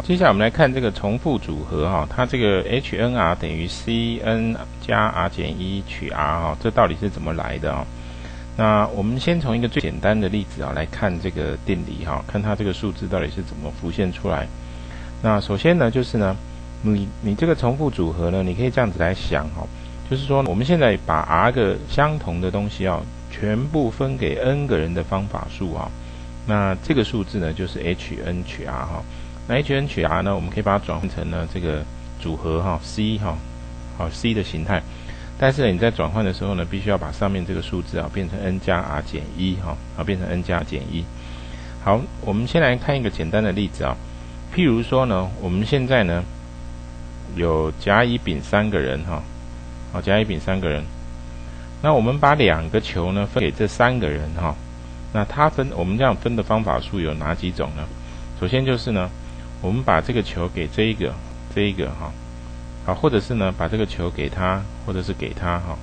接下来我们来看这个重复组合哈，它这个 h n r 等于 c n 加 r 减一取 r 哈，这到底是怎么来的啊？那我们先从一个最简单的例子啊来看这个定理哈，看它这个数字到底是怎么浮现出来。那首先呢，就是呢，你你这个重复组合呢，你可以这样子来想哈，就是说我们现在把 r 个相同的东西啊，全部分给 n 个人的方法数啊，那这个数字呢就是 h n 取 r 哈。那 h n 取 r 呢？我们可以把它转换成呢这个组合哈，c 哈，好 c 的形态。但是呢，你在转换的时候呢，必须要把上面这个数字啊变成 n 加 r 减一哈，啊变成 n 加减一。好，我们先来看一个简单的例子啊。譬如说呢，我们现在呢有甲、乙、丙三个人哈，好甲、乙、丙三个人。那我们把两个球呢分给这三个人哈。那它分我们这样分的方法数有哪几种呢？首先就是呢。我们把这个球给这一个，这一个哈，好，或者是呢，把这个球给他，或者是给他哈，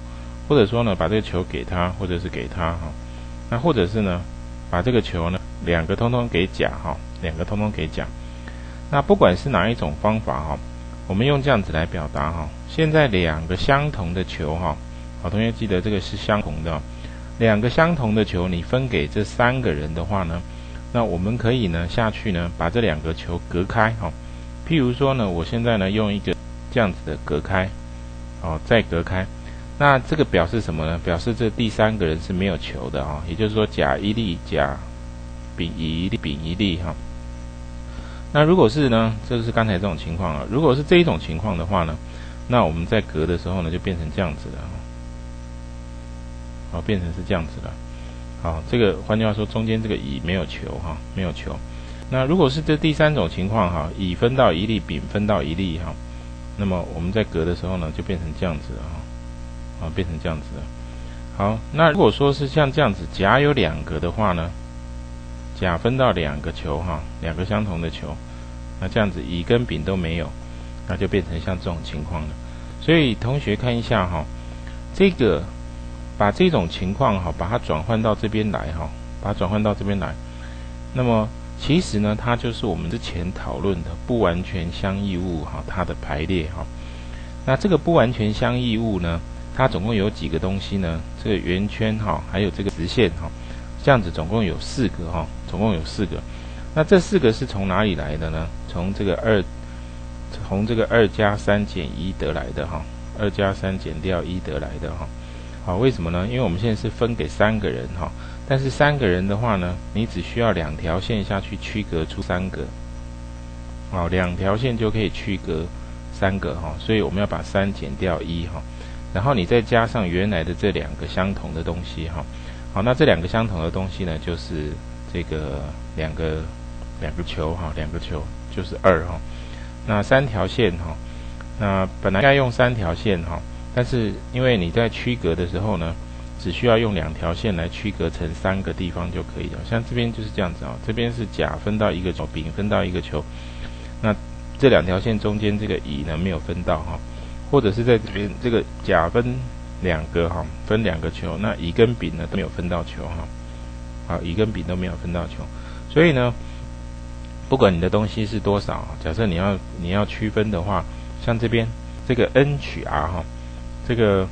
或者说呢，把这个球给他，或者是给他哈，那或者是呢，把这个球呢，两个通通给甲哈，两个通通给甲。那不管是哪一种方法哈，我们用这样子来表达哈。现在两个相同的球哈，好，同学记得这个是相同的，两个相同的球，你分给这三个人的话呢？那我们可以呢下去呢把这两个球隔开哈，譬如说呢我现在呢用一个这样子的隔开，哦再隔开，那这个表示什么呢？表示这第三个人是没有球的啊，也就是说甲一粒甲丙一粒丙一粒哈。那如果是呢，这是刚才这种情况啊，如果是这一种情况的话呢，那我们在隔的时候呢就变成这样子了，好变成是这样子了。好，这个换句话说，中间这个乙没有球哈，没有球。那如果是这第三种情况哈，乙分到一粒，丙分到一粒哈，那么我们在隔的时候呢，就变成这样子了哈，啊，变成这样子了。好，那如果说是像这样子，甲有两个的话呢，甲分到两个球哈，两个相同的球，那这样子乙跟丙都没有，那就变成像这种情况了。所以同学看一下哈，这个。把这种情况哈，把它转换到这边来哈，把它转换到这边来。那么其实呢，它就是我们之前讨论的不完全相异物哈，它的排列哈。那这个不完全相异物呢，它总共有几个东西呢？这个圆圈哈，还有这个直线哈，这样子总共有四个哈，总共有四个。那这四个是从哪里来的呢？从这个二，从这个二加三减一得来的哈，二加三减掉一得来的哈。好，为什么呢？因为我们现在是分给三个人哈，但是三个人的话呢，你只需要两条线下去区隔出三个，好，两条线就可以区隔三个哈，所以我们要把三减掉一哈，然后你再加上原来的这两个相同的东西哈，好，那这两个相同的东西呢，就是这个两个两个球哈，两个球就是二哈，那三条线哈，那本来该用三条线哈。但是因为你在区隔的时候呢，只需要用两条线来区隔成三个地方就可以了。像这边就是这样子啊，这边是甲分到一个球，丙分到一个球，那这两条线中间这个乙呢没有分到哈，或者是在这边这个甲分两个哈，分两个球，那乙跟丙呢都没有分到球哈，好，乙跟丙都没有分到球，所以呢，不管你的东西是多少，假设你要你要区分的话，像这边这个 n 取 r 哈。这个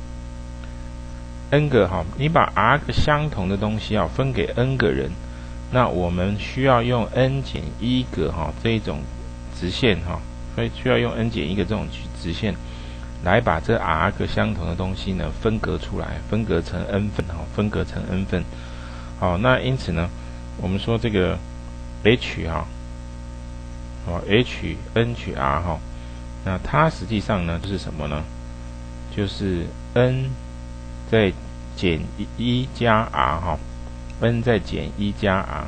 n 个哈，你把 r 个相同的东西啊分给 n 个人，那我们需要用 n 减一个哈这一种直线哈，所以需要用 n 减一个这种直线来把这 r 个相同的东西呢分隔出来，分隔成 n 份哈，分隔成 n 份。好，那因此呢，我们说这个 h 哈，哦 h n 取 r 哈，那它实际上呢就是什么呢？就是 n 再减一加 r 哈，n 再减一加 r。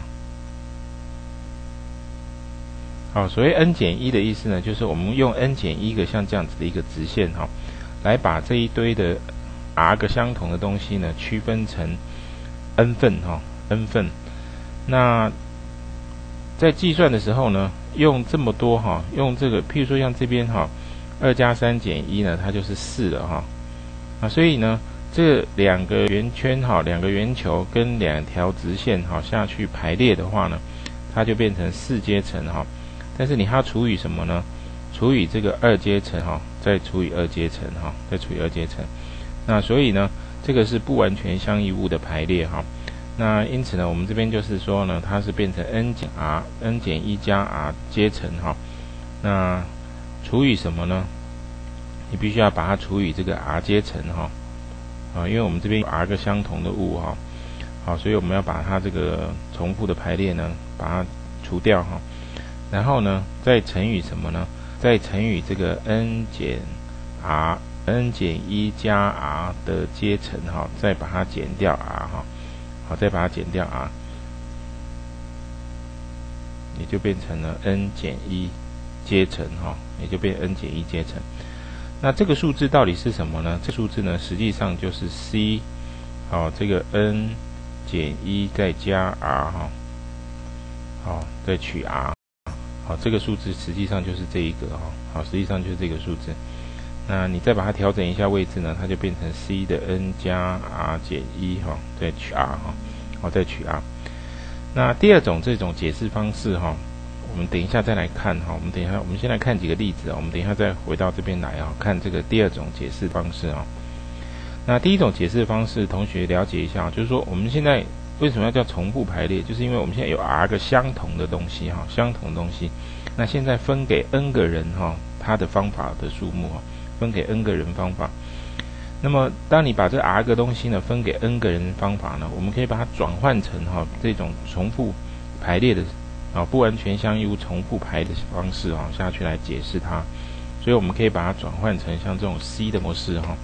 好，所谓 n 减一的意思呢，就是我们用 n 减一个像这样子的一个直线哈，来把这一堆的 r 个相同的东西呢区分成 n 份哈，n 份。那在计算的时候呢，用这么多哈，用这个，譬如说像这边哈。二加三减一呢，它就是四了哈，啊，所以呢，这两个圆圈哈，两个圆球跟两条直线哈下去排列的话呢，它就变成四阶乘哈，但是你还要除以什么呢？除以这个二阶乘哈，再除以二阶乘哈，再除以二阶乘。那所以呢，这个是不完全相异物的排列哈。那因此呢，我们这边就是说呢，它是变成 n 减 r，n 减一加 r 阶乘哈。那除以什么呢？你必须要把它除以这个 r 阶乘哈。啊，因为我们这边 r 个相同的物哈。好，所以我们要把它这个重复的排列呢，把它除掉哈。然后呢，再乘以什么呢？再乘以这个 n 减 r，n 减一加 r 的阶乘哈，再把它减掉 r 哈。好，再把它减掉 r，也就变成了 n 减一阶乘哈，也就变 n 减一阶乘。那这个数字到底是什么呢？这数字呢，实际上就是 c，好，这个 n 减一再加 r 哈，好，再取 r，好，这个数字实际上就是这一个哈，好，实际上就是这个数字。那你再把它调整一下位置呢，它就变成 c 的 n 加 r 减一哈，再取 r 哈，好，再取 r。那第二种这种解释方式哈，我们等一下再来看哈，我们等一下，我们先来看几个例子啊，我们等一下再回到这边来啊，看这个第二种解释方式啊。那第一种解释方式，同学了解一下，就是说我们现在为什么要叫重复排列，就是因为我们现在有 r 个相同的东西哈，相同东西，那现在分给 n 个人哈，它的方法的数目啊。分给 n 个人方法，那么当你把这 r 个东西呢分给 n 个人方法呢，我们可以把它转换成哈这种重复排列的啊不完全相异物重复排的方式啊下去来解释它，所以我们可以把它转换成像这种 C 的模式哈。